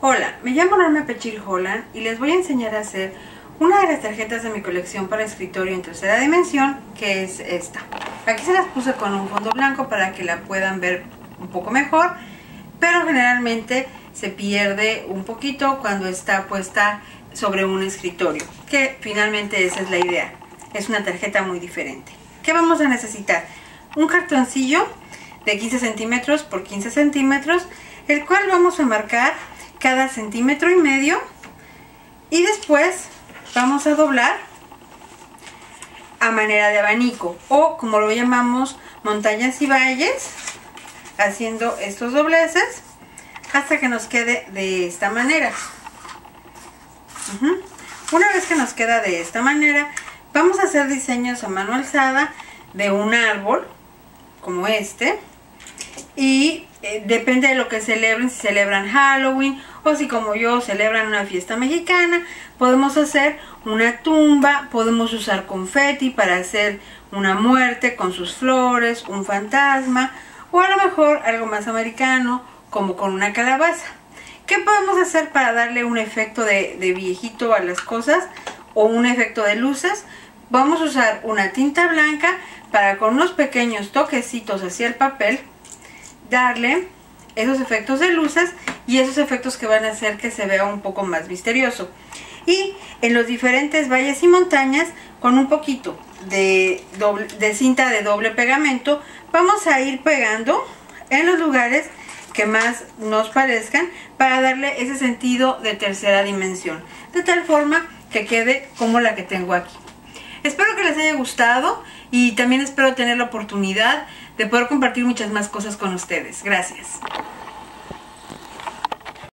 Hola, me llamo Norma Pechil Holland y les voy a enseñar a hacer una de las tarjetas de mi colección para escritorio en tercera dimensión, que es esta. Aquí se las puse con un fondo blanco para que la puedan ver un poco mejor, pero generalmente se pierde un poquito cuando está puesta sobre un escritorio, que finalmente esa es la idea. Es una tarjeta muy diferente. ¿Qué vamos a necesitar? Un cartoncillo de 15 centímetros por 15 centímetros, el cual vamos a marcar cada centímetro y medio. Y después vamos a doblar a manera de abanico o como lo llamamos montañas y valles haciendo estos dobleces hasta que nos quede de esta manera. Una vez que nos queda de esta manera vamos a hacer diseños a mano alzada de un árbol como este. Y eh, depende de lo que celebren, si celebran Halloween o si como yo celebran una fiesta mexicana, podemos hacer una tumba, podemos usar confeti para hacer una muerte con sus flores, un fantasma o a lo mejor algo más americano como con una calabaza. ¿Qué podemos hacer para darle un efecto de, de viejito a las cosas o un efecto de luces? Vamos a usar una tinta blanca para con unos pequeños toquecitos hacia el papel darle esos efectos de luces y esos efectos que van a hacer que se vea un poco más misterioso. Y en los diferentes valles y montañas, con un poquito de, de cinta de doble pegamento, vamos a ir pegando en los lugares que más nos parezcan para darle ese sentido de tercera dimensión. De tal forma que quede como la que tengo aquí. Espero que les haya gustado y también espero tener la oportunidad de poder compartir muchas más cosas con ustedes. Gracias.